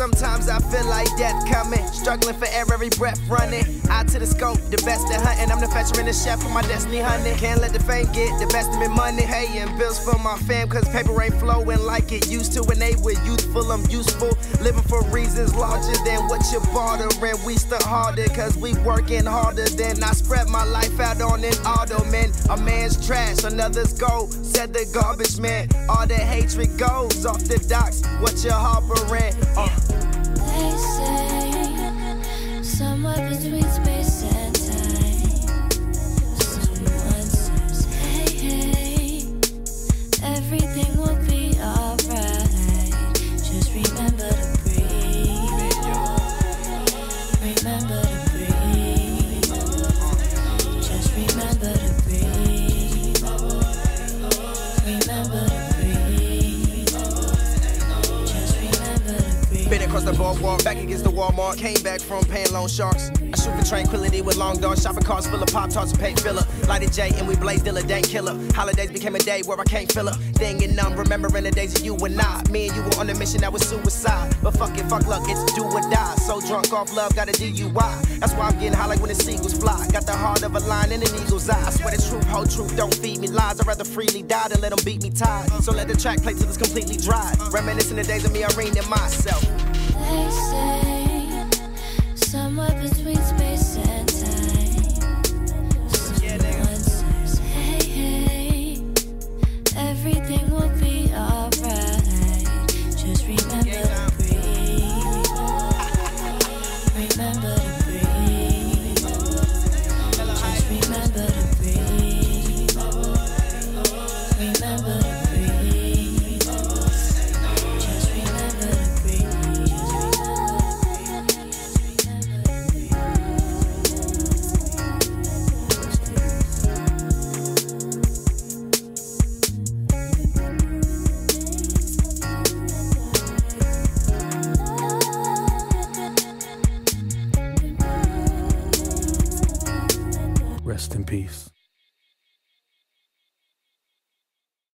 Sometimes I feel like death coming. Struggling for air, every breath running. Eye to the scope, the best at hunting. I'm the fisherman, the chef for my destiny hunting. Can't let the fame get the best of me money. Paying bills for my fam, cause paper ain't flowing like it used to. When they were youthful, I'm useful. Living for reasons larger than what you're bartering. We stuck harder, cause we working harder than I spread my life out on an auto, man. A man's trash, another's gold. Said the garbage man. All the hatred goes off the docks. What you harboring? Uh. Everything Been across the boardwalk, back against the Walmart. Came back from paying loan sharks. I shoot for tranquility with long dogs. Shopping carts full of pop tarts and paint filler. Lighted J and we blaze dealer, dank killer. Holidays became a day where I can't fill up. thing and numb. Remembering the days of you and I. Me and you were on a mission that was suicide. But fuck it, fuck luck, it's do or die. So drunk off love, got a DUI. That's why I'm getting high like when the seagulls fly. Got the heart of a lion and an eagle's eye. I swear the truth, whole truth, don't feed me lies. I'd rather freely die than let them beat me tied. So let the track play till it's completely dry. Reminiscing the days of me, Irene and myself. They say somewhere between space and time. Someone says, Hey, hey, everything will be alright. Just remember to Rest in peace.